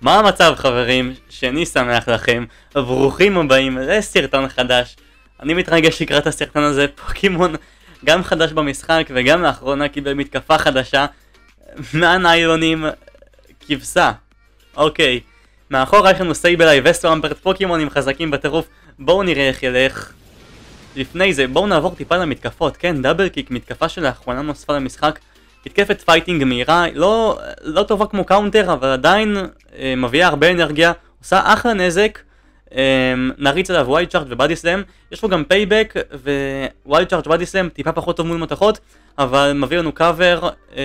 מה המצב חברים? שאני שמח לכם, ברוכים הבאים לסרטון חדש. אני מתרגש לקראת הסרטון הזה, פוקימון גם חדש במשחק וגם לאחרונה קיבל מתקפה חדשה מהניילונים כבשה. אוקיי, מאחורה יש לנו סייבלאי וסטרמפרט פוקימונים חזקים בטירוף, בואו נראה איך ילך. לפני זה, בואו נעבור טיפה למתקפות, כן, דאבל קיק, מתקפה שלאחרונה נוספה למשחק. מתקפת fighting מהירה, לא, לא טובה כמו Counter, אבל עדיין אה, מביאה הרבה אנרגיה, עושה אחלה נזק. אה, נריץ עליו Wild Charge ו Body Slam, יש לו גם Payback, Wild Charge ו Body Slam טיפה פחות טוב מול מתכות, אבל מביא לנו קאבר אה,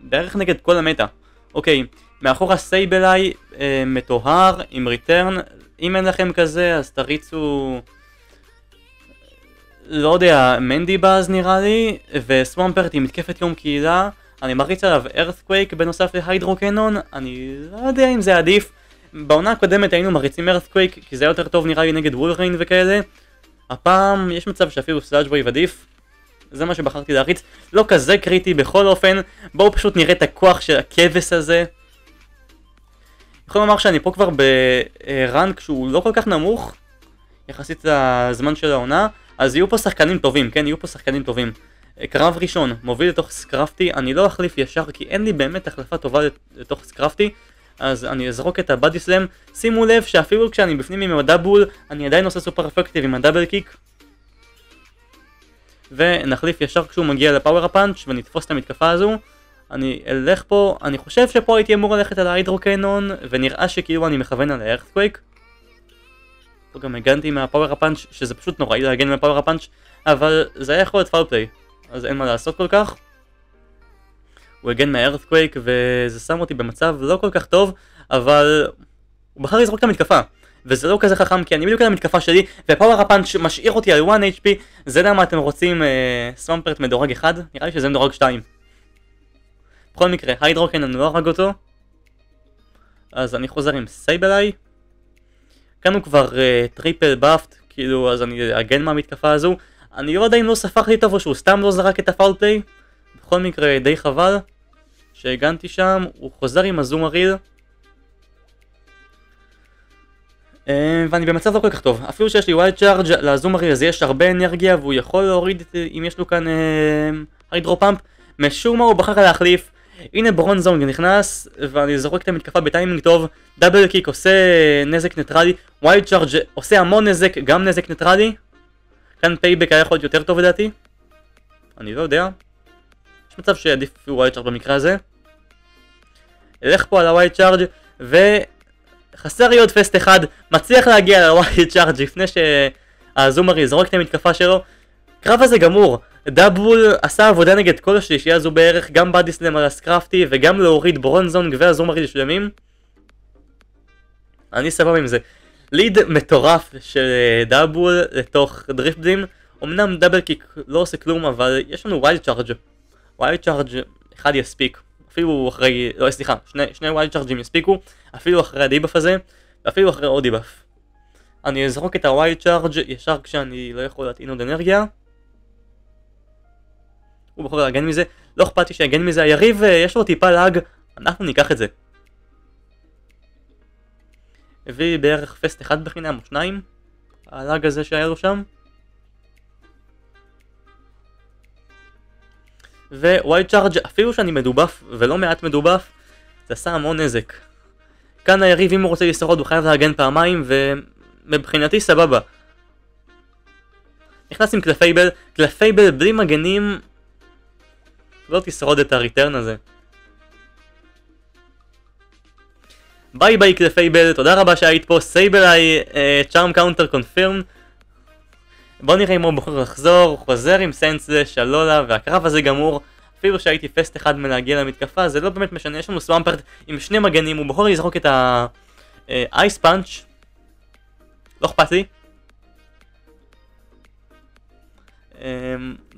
בערך נגד כל ה meta. אוקיי, מאחורה Sableye אה, מטוהר עם Return, אם אין לכם כזה אז תריצו... לא יודע, Mandibuzz נראה לי, ו Swampert עם מתקפת יום קהילה, אני מריץ עליו Earthquake בנוסף ל Hydro Cannon, אני לא יודע אם זה עדיף. בעונה הקודמת היינו מריצים Earthquake, כי זה היה יותר טוב נראה לי נגד Walrein וכאלה. הפעם יש מצב שאפילו Sludge Wave עדיף. זה מה שבחרתי להריץ, לא כזה קריטי בכל אופן, בואו פשוט נראה את הכוח של הכבש הזה. יכול לומר שאני פה כבר ב rank שהוא לא כל כך נמוך, יחסית לזמן של העונה. אז יהיו פה שחקנים טובים, כן? יהיו פה שחקנים טובים. קרב ראשון, מוביל לתוך סקרפטי, אני לא אחליף ישר כי אין לי באמת החלפה טובה לתוך סקרפטי אז אני אזרוק את הבאדי סלאם, שימו לב שאפילו כשאני בפנים עם הדאבול, אני עדיין עושה סופר אפקטיב עם הדאבל קיק ונחליף ישר כשהוא מגיע לפאוור הפאנץ' ונתפוס את המתקפה הזו אני אלך פה, אני חושב שפה הייתי אמור ללכת על ההידרוקנון ונראה שכאילו אני מכוון על הארת'קוויק גם הגנתי מהפאוור הפאנץ', שזה פשוט נוראי להגן מהפאוור הפאנץ', אבל זה היה יכול להיות פאול אז אין מה לעשות כל כך. הוא הגן מהארת'קווייק וזה שם אותי במצב לא כל כך טוב, אבל הוא בחר לזרוק את המתקפה. וזה לא כזה חכם כי אני בדיוק על המתקפה שלי ופאוור הפאנץ' משאיר אותי על 1 HP זה למה אתם רוצים אה, סוואמפרט מדורג 1? נראה לי שזה מדורג 2 בכל מקרה היידרוקן אני לא הרג אותו אז אני חוזר עם Sableye כאן הוא כבר uh, triple buffed, כאילו, אז אני אגן מהמתקפה הזו. אני לא יודע אם לא ספרתי טוב או שהוא סתם לא זרק את ה Foul Play. בכל מקרה, די חבל שהגנתי שם. הוא חוזר עם ה Azumarill. Uh, ואני במצב לא כל כך טוב. אפילו שיש לי Wild Charge ל Azumarill הזה יש הרבה אנרגיה והוא יכול להוריד את, אם יש לו כאן Hydro uh, Pump. משום מה הוא בחר להחליף הנה Bronzong נכנס, ואני זורק את המתקפה בטיימינג טוב, Double Kick עושה נזק ניטרלי, Wild Charge עושה המון נזק, גם נזק ניטרלי. כאן Payback היה יכול להיות יותר טוב לדעתי. אני לא יודע. יש מצב שעדיף Wild Charge במקרה הזה. אלך פה על ה Wild Charge וחסר לי עוד fast אחד, מצליח להגיע ל Wild Charge לפני שה Azumarill יזרוק את המתקפה שלו. קרב הזה גמור, Dubwool עשה עבודה נגד כל השלישייה הזו בערך, גם Body Slam על ה Scrafty וגם להוריד Bronzong ו Azumarill שלמים. אני סבבה עם זה. lead מטורף של אה, Dubwool לתוך Drifblim. אמנם Double Kick לא עושה כלום אבל יש לנו Wild Charge, Wild Charge אחד יספיק אפילו אחרי, לא סליחה, שני, שני Wild Charge ים יספיקו אפילו אחרי ה debuff הזה ואפילו אחרי עוד debuff אני אזרוק את ה Wild Charge ישר כשאני לא יכול להטעין עוד אנרגיה הוא בוחר להגן מזה, לא אכפת לי שיגן מזה, היריב אה, יש לו טיפה lag, אנחנו ניקח את זה. הביא בערך fast אחד בחינם או שניים, ה lag הזה שהיה לו שם. Wild Charge אפילו שאני מדובף ולא מעט מדובף, זה עשה המון נזק. כאן היריב אם הוא רוצה לשרוד הוא חייב להגן פעמיים ומבחינתי סבבה. נכנס עם Clefable, Clefable בלי מגנים לא תשרוד את ה Return הזה. ביי ביי Clefable, תודה רבה שהיית פה, Sableye, Charm Counter confirm. בוא נראה אם הוא בוחר לחזור, הוא חוזר עם Sandslash Alola, והקרב הזה גמור. אפילו שהייתי פסט אחד מלהגיע למתקפה, זה לא באמת משנה, יש לנו סוואמפרט עם שני מגנים, הוא בוחר לזרוק את האייס פאנץ'. לא אכפת לי.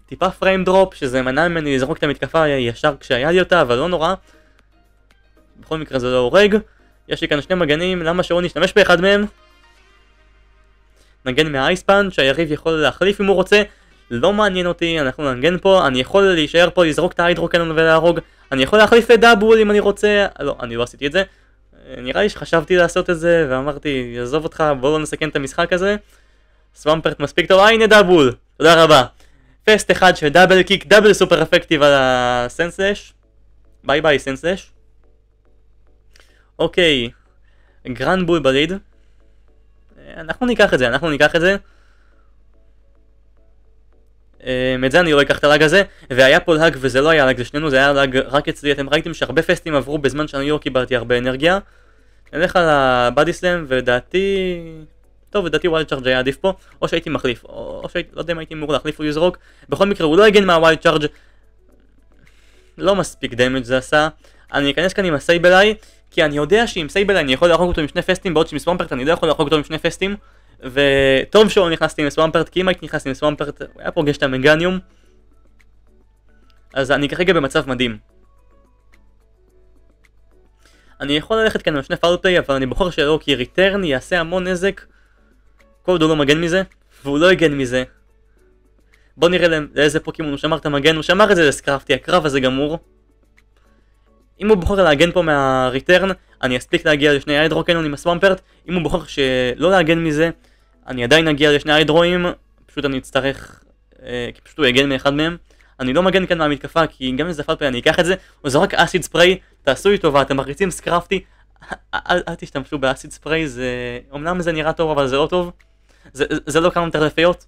טיפה פריים דרופ, שזה מנע ממני לזרוק את המתקפה ישר כשהיה לי אותה, אבל לא נורא. בכל מקרה זה לא הורג. יש לי כאן שני מגנים, למה שלא נשתמש באחד מהם? נגן מהאייספאנץ' שהיריב יכול להחליף אם הוא רוצה. לא מעניין אותי, אנחנו נגן פה, אני יכול להישאר פה, לזרוק את ה Hydro Cannon ולהרוג. אני יכול להחליף את Dubwool אם אני רוצה, לא, אני לא עשיתי את זה. נראה לי שחשבתי לעשות את זה, ואמרתי, עזוב אותך, בוא לא נסכן את המשחק הזה. Swampert מספיק טוב, אה הנה Dubwool, תודה רבה. fast אחד של Double Kick, double super effective על ה Sandslash. ביי ביי Sandslash. אוקיי, Granbull ב lead. אנחנו ניקח את זה, אנחנו ניקח את זה. אמ, את זה אני לא אקח את הלאג הזה, והיה פה לאג וזה לא היה לאג, זה שנינו, זה היה לאג רק אצלי, אתם ראיתם שהרבה fast ים עברו בזמן שאני לא קיבלתי הרבה אנרגיה. נלך על ה Body Slam, ודעתי... טוב, לדעתי Wild Charge היה עדיף פה, או שהייתי מחליף, או שהייתי, לא יודע אם הייתי אמור להחליף או לזרוק, בכל מקרה הוא לא הגן מה Wild Charge לא מספיק damage זה עשה, אני אכנס כאן עם ה Sableye, כי אני יודע שעם Sableye אני יכול להרוג אותו עם שני fast ים, בעוד שעם Swampert אני לא יכול להרוג אותו עם שני fast ים, וטוב שלא נכנסתי עם Swampert, כי אם הייתי נכנס עם Swampert, הוא היה פוגש את ה Meganium, אז אני כרגע במצב מדהים. אני יכול ללכת כאן עם שני Foul Play, אבל אני בוחר שלא, כי Return יעשה המון נזק. כל עוד הוא לא מגן מזה, והוא לא הגן מזה. בוא נראה לאיזה פוקימון הוא שמר את המגן, הוא שמר את זה ל Scrafty, הקרב הזה גמור. אם הוא בוחר להגן פה מה Return, אני אספיק להגיע לשני Hydro Cannon עם ה Swampert, אם הוא בוחר שלא להגן מזה, אני עדיין אגיע לשני Hydro ים, פשוט אני אצטרך, אה, כי פשוט הוא יגן מאחד מהם. אני לא מגן כאן מהמתקפה, כי גם אם זה Foul Play אני אקח את זה, הוא זורק Acid Spray, תעשו לי טובה, אתם מריצים Scrafty, אל תשתמשו ב Acid Spray, זה... אמנם זה נראה טוב, אבל זה לא טוב. זה, זה לא counter לפיות.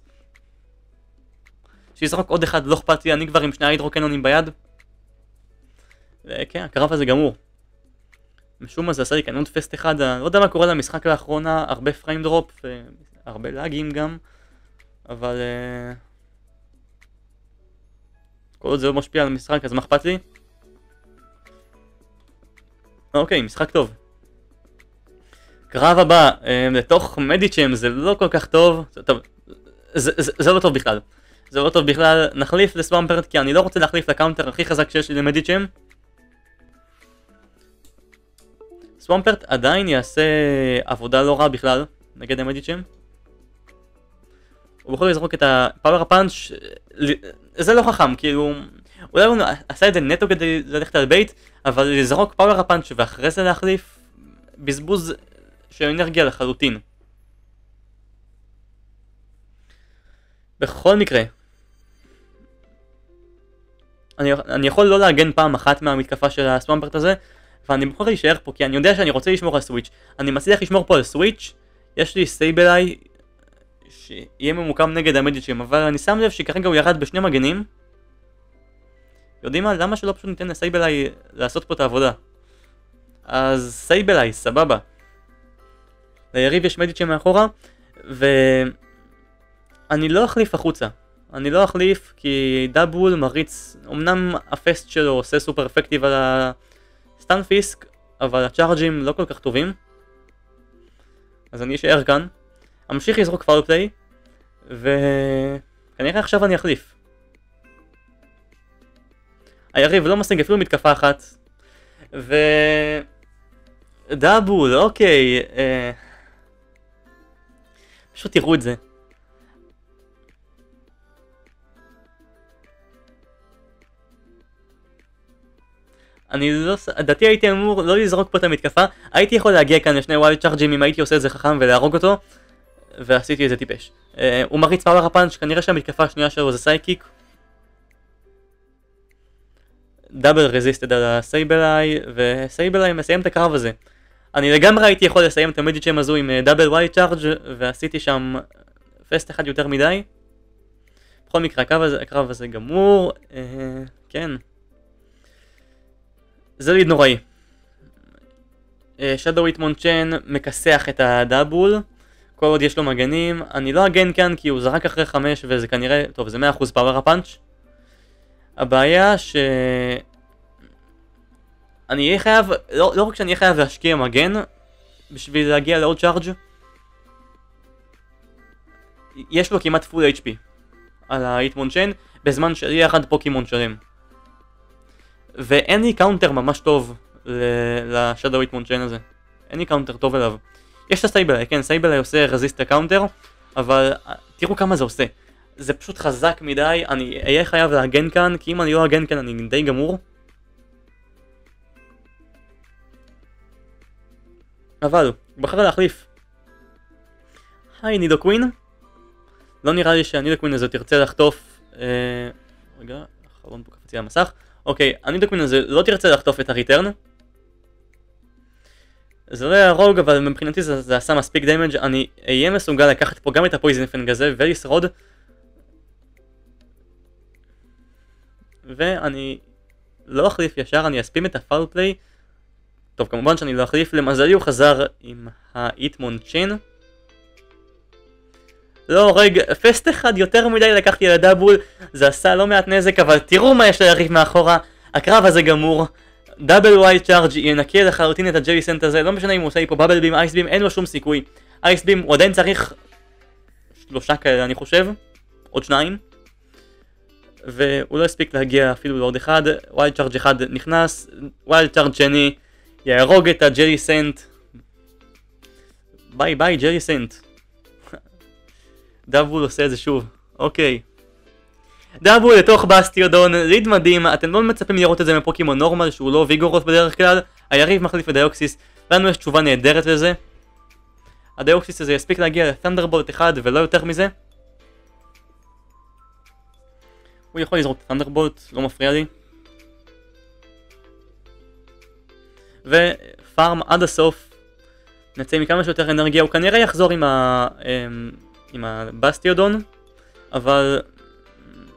שיזרוק עוד אחד, לא אכפת לי, אני כבר עם שני ההידרוקנונים ביד. וכן, הקרב הזה גמור. משום מה זה עשה לי כאן עוד פסט אחד, אני לא יודע מה קורה למשחק לאחרונה, הרבה פריים דרופ, הרבה לאגים גם, אבל... Uh... כל עוד זה לא משפיע על המשחק, אז מה אכפת לי? אוקיי, משחק טוב. קרב הבא, אה, לתוך מדיצ'ם זה לא כל כך טוב, טוב, זה, זה, זה לא טוב בכלל. זה לא טוב בכלל, נחליף ל Swampert כי אני לא רוצה להחליף ל counter הכי חזק שיש לי ל Medicham. Swampert עדיין יעשה עבודה לא רעה בכלל נגד ה Medicham. הוא יכול לזרוק את ה Power Up Punch זה לא חכם, כאילו, אולי הוא עשה את זה נטו כדי ללכת על bait, אבל לזרוק Power Up Punch ואחרי זה להחליף, בזבוז של אנרגיה לחלוטין. בכל מקרה, אני, אני יכול לא להגן פעם אחת מהמתקפה של ה Swampert הזה, ואני בוחר להישאר פה כי אני יודע שאני רוצה לשמור על switch. אני מצליח לשמור פה על switch, יש לי Sableye שיהיה ממוקם נגד ה Medicham, אבל אני שם לב שכרגע הוא ירד בשני מגנים. יודעים מה? למה שלא פשוט ניתן ל Sableye לעשות פה את העבודה? אז Sableye, סבבה. ליריב יש Medicham מאחורה, ואני לא אחליף החוצה. אני לא אחליף כי Dubwool מריץ, אמנם ה fast שלו עושה super effective על ה Stunfisk, אבל ה charge ים לא כל כך טובים. אז אני אשאר כאן. אמשיך לזרוק Foul Play, וכנראה עכשיו אני אחליף. היריב לא משיג אפילו מתקפה אחת, ו... Dubwool, אוקיי, אה... פשוט תראו את זה. אני לא... לדעתי הייתי אמור לא לזרוק פה את המתקפה, הייתי יכול להגיע כאן לשני Wild Charge ים אם הייתי עושה את זה חכם ולהרוג אותו, ועשיתי איזה טיפש. אה, הוא מריץ Power Up Punch, כנראה שהמתקפה השנייה שלו זה Psychic. double resisted על ה Sableye, ו Sableye מסיים את הקרב הזה. אני לגמרי הייתי יכול לסיים את ה Medicham הזו עם double Wild Charge ועשיתי שם fast אחד יותר מדי. בכל מקרה הקרב הזה, הקרב הזה גמור, אה, כן. זה lead נוראי. Shadow Hitmonchan מכסח את ה Dubwool. כל עוד יש לו מגנים, אני לא אגן כאן כי הוא זרק אחרי 5 וזה כנראה, טוב זה 100% Power Up Punch. הבעיה ש... אני אהיה חייב, לא, לא רק שאני אהיה חייב להשקיע מגן בשביל להגיע לעוד charge יש לו כמעט full HP על ה Hitmonchan בזמן שלי ירד פוקימון שלם ואין לי counter ממש טוב ל Shadow Hitmonchan הזה אין לי counter טוב אליו יש את ה Sableye, כן, Sableye עושה resist ל Counter, אבל אה, תראו כמה זה עושה. זה פשוט חזק מדי, אני אהיה חייב להגן כאן, כי אם אני לא אגן כאן אני די גמור. אבל, הוא בחר להחליף. היי Nidoqueen. לא נראה לי שה Nidoqueen הזה תרצה לחטוף... אה, רגע, אחרון פה קפצי המסך. אוקיי, ה Nidoqueen הזה לא תרצה לחטוף את ה Return. זה לא יהרוג, אבל מבחינתי זה, זה עשה מספיק damage אני אהיה מסוגל לקחת פה גם את ה Poison Fang הזה ולשרוד. ואני לא אחליף ישר, אני אספים את ה Foul Play. טוב, כמובן שאני לא אחליף, למזלי הוא חזר עם ה Hitmonchan. לא, רגע, fast אחד יותר מדי לקחתי על ה Dubwool, זה עשה לא מעט נזק, אבל תראו מה יש ליריב מאחורה, הקרב הזה גמור. double Wild Charge ינקה לחלוטין את ה Jellicent הזה, לא משנה אם הוא עושה לי פה Bubble Beam, Ice Beam, אין לו שום סיכוי. Ice Beam, הוא עדיין צריך שלושה כאלה אני חושב, עוד שניים. והוא לא הספיק להגיע אפילו לעוד אחד, Wild Charge אחד נכנס, Wild Charge שני יהרוג את ה Jellicent. bye bye Jellicent. Dubwool עושה את זה שוב, אוקיי. Dubwool לתוך Bastiodon, ליד מדהים, אתם לא מצפים לראות את זה מפוקימון normal שהוא לא Vigoroth בדרך כלל, היריב מחליף את Deoxys, לנו יש תשובה נהדרת לזה. ה Deoxys הזה יספיק להגיע ל Thunderbolt אחד ולא יותר מזה. הוא יכול לזרוק את ה Thunderbolt, לא מפריע לי. ו farm עד הסוף, נצא עם כמה שיותר אנרגיה, הוא כנראה יחזור עם, ה... אמ, עם ה Bastiodon, אבל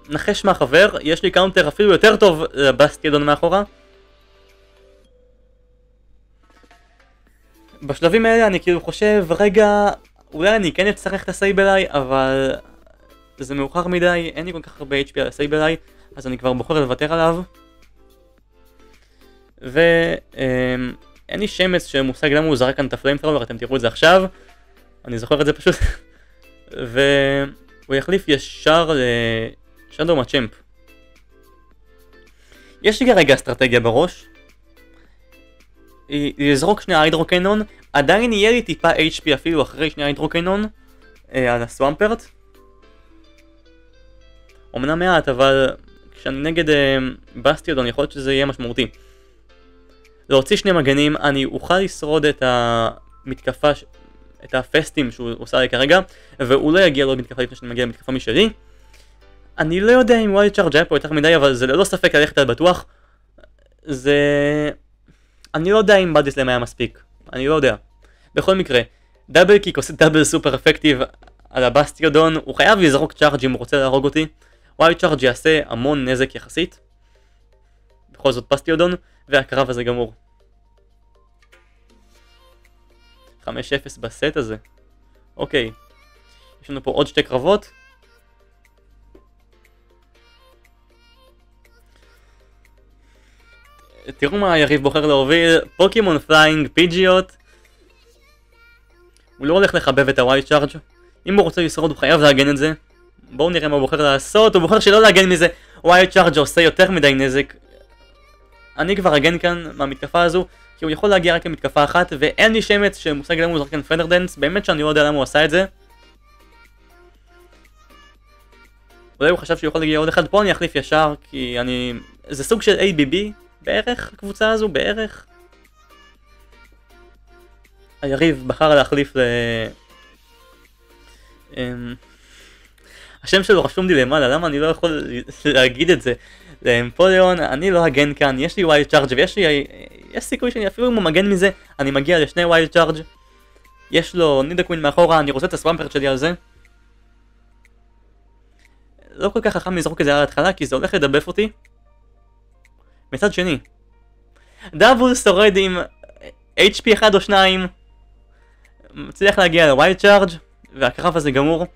נחש מהחבר, יש לי counter אפילו יותר טוב ל Bastiodon מאחורה. בשלבים האלה אני כאילו חושב, רגע, אולי אני כן אצטרך את ה Sableye, אבל זה מאוחר מדי, אין לי כל כך הרבה HP על ה Sableye, אז אני כבר בוחר לוותר עליו. ואין אמ, לי שמץ שמושג למה הוא זרק כאן את ה Flamethrower, אתם תראו את זה עכשיו. אני זוכר את זה פשוט. והוא יחליף ישר ל Shadow Machamp. יש לי כרגע אסטרטגיה בראש. לזרוק שני ההידרוקנון, עדיין יהיה לי טיפה HP אפילו אחרי שני ההידרוקנון אה, על הסוואמפרט. אמנם מעט, אבל כשאני נגד אה, בסטיודון יכול להיות שזה יהיה משמעותי. להוציא שני מגנים, אני אוכל לשרוד את המתקפה, את הפסטים שהוא עושה לי כרגע, והוא לא יגיע לעוד מתקפה לפני שאני מגיע למתקפה משלי. אני לא יודע אם Wild Charge היה פה יותר מדי, אבל זה ללא ספק ללכת על בטוח. זה... אני לא יודע אם Body Slam היה מספיק, אני לא יודע. בכל מקרה, Double Kick עושה double super effective על ה Bastiodon, הוא חייב לזרוק charge אם הוא רוצה להרוג אותי. Wild Charge יעשה המון נזק יחסית. בכל זאת Bastiodon, והקרב הזה גמור. 5-0 בסט הזה. אוקיי. יש לנו פה עוד שתי קרבות. תראו מה היריב בוחר להוביל, פוקימון flying, Pidgeot. הוא לא הולך לחבב את ה Wild Charge. אם הוא רוצה לשרוד הוא חייב להגן את זה. בואו נראה מה הוא בוחר לעשות, הוא בוחר שלא להגן מזה. Wild Charge עושה יותר מדי נזק. אני כבר אגן כאן מהמתקפה הזו, כי הוא יכול להגיע רק למתקפה אחת, ואין לי שמץ שמושג למה הוא זרק כאן Feather Dance, באמת שאני לא יודע למה הוא עשה את זה. אולי הוא חשב שהוא יכול להגיע עוד אחד, פה אני אחליף ישר, כי אני... זה סוג של ABB בערך, הקבוצה הזו, בערך. היריב בחר להחליף ל... אמ, השם שלו רשום לי למעלה, למה אני לא יכול להגיד את זה? ל Empoleon, אני לא אגן כאן, יש לי Wild Charge ויש לי... יש סיכוי שאני אפילו אם הוא מגן מזה, אני מגיע לשני Wild Charge יש לו Nidoqueen מאחורה, אני רוצה את ה Swampert שלי על זה. לא כל כך חכם לזרוק את זה על ההתחלה, כי זה הולך לדבף אותי. מצד שני, Dubwool שורד עם HP 1 או 2, מצליח להגיע ל Wild Charge והקרב הזה גמור.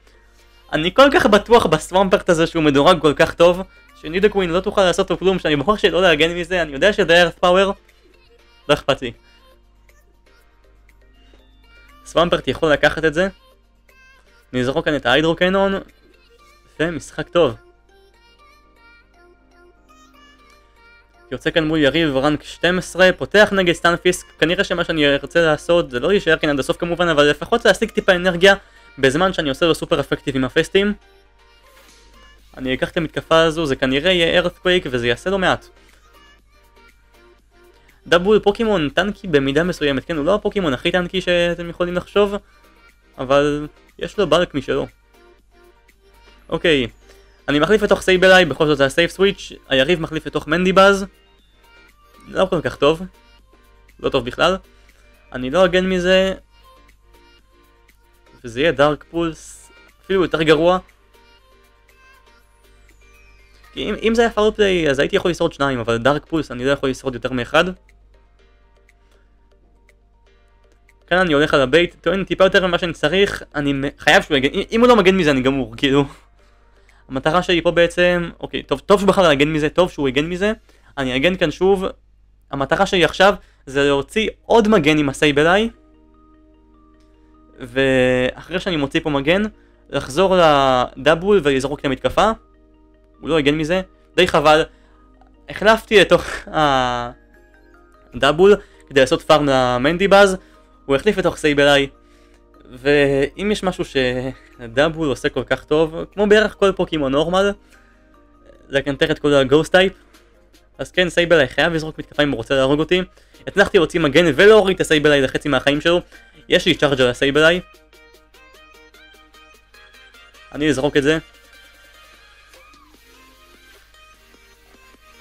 אני כל כך בטוח ב Swampert הזה שהוא מדורג כל כך טוב, ש Nidoqueen לא תוכל לעשות לו כלום, שאני בוחר שלא להגן מזה, אני יודע שזה Earth Power, לא אכפת לי. Swampert יכול לקחת את זה, נזרוק כאן את ה Hydro Cannon, ומשחק טוב. יוצא כאן מול יריב rank 12, פותח נגד Stunfisk, כנראה שמה שאני ארצה לעשות זה לא להישאר כאן עד הסוף כמובן, אבל לפחות להשיג טיפה אנרגיה בזמן שאני עושה לו super effective עם הפסטים. אני אקח את המתקפה הזו, זה כנראה יהיה Earthquake וזה יעשה לו מעט. Dubwool פוקימון tanky במידה מסוימת, כן, הוא לא הפוקימון הכי tanky שאתם יכולים לחשוב, אבל יש לו bulk משלו. אוקיי, אני מחליף לתוך Sableye, בכל זאת זה ה safe switch, היריב מחליף לתוך Mandibuzz. לא כל כך טוב. לא טוב בכלל. אני לא אגן מזה. וזה יהיה Dark Pulse, אפילו יותר גרוע. כי אם, אם זה היה Foul Play אז הייתי יכול לשרוד שניים, אבל Dark Pulse אני לא יכול לשרוד יותר מאחד. כאן אני הולך על ה bait, טוען טיפה יותר ממה שאני צריך, אני חייב שהוא יגן, אם הוא לא מגן מזה אני גמור, כאילו. המטרה שלי פה בעצם, אוקיי, טוב, טוב שהוא בכלל יגן מזה, טוב שהוא יגן מזה, אני אגן כאן שוב, המטרה שלי עכשיו זה להוציא עוד מגן עם ה Sableye, ואחרי שאני מוציא פה מגן, לחזור ל Dubwool ולזרוק את המתקפה, הוא לא יגן מזה, די חבל, החלפתי לתוך ה Dubwool כדי לעשות farm ל Mandibuzz, הוא החליף לתוך Sableye, ואם יש משהו ש Dubwool עושה כל כך טוב, כמו בערך כל פוקימון normal, לקנטר את כל ה ghost type, אז כן Sableye חייב לזרוק מתקפה אם הוא רוצה להרוג אותי, הצלחתי להוציא מגן ולהוריד את ה Sableye לחצי מהחיים שלו, יש לי charge על ה Sableye, אני אזרוק את זה.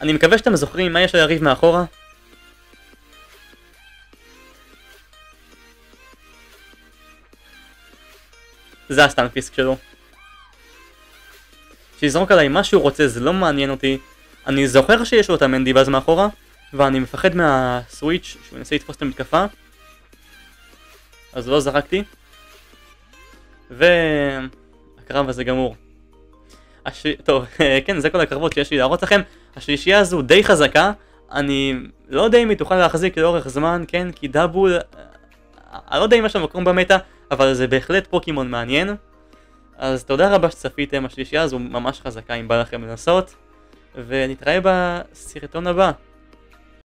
אני מקווה שאתם זוכרים מה יש ליריב מאחורה, זה הסטנפיסק שלו. שיזרוק עליי מה שהוא רוצה, זה לא מעניין אותי. אני זוכר שיש לו את המנדיבאז מאחורה, ואני מפחד מהסוויץ' שהוא ינסה לתפוס את המתקפה. אז לא זרקתי. והקרב הזה גמור. הש... טוב, כן, זה כל הקרבות שיש לי להראות לכם. השלישייה הזו די חזקה. אני לא יודע אם היא תוכל להחזיק לאורך זמן, כן, כי דאבול... אני לא יודע אם יש לה מקום במטה, אבל זה בהחלט פוקימון מעניין. אז תודה רבה שצפיתם, השלישייה הזו ממש חזקה אם בא לכם לנסות, ונתראה בסרטון הבא.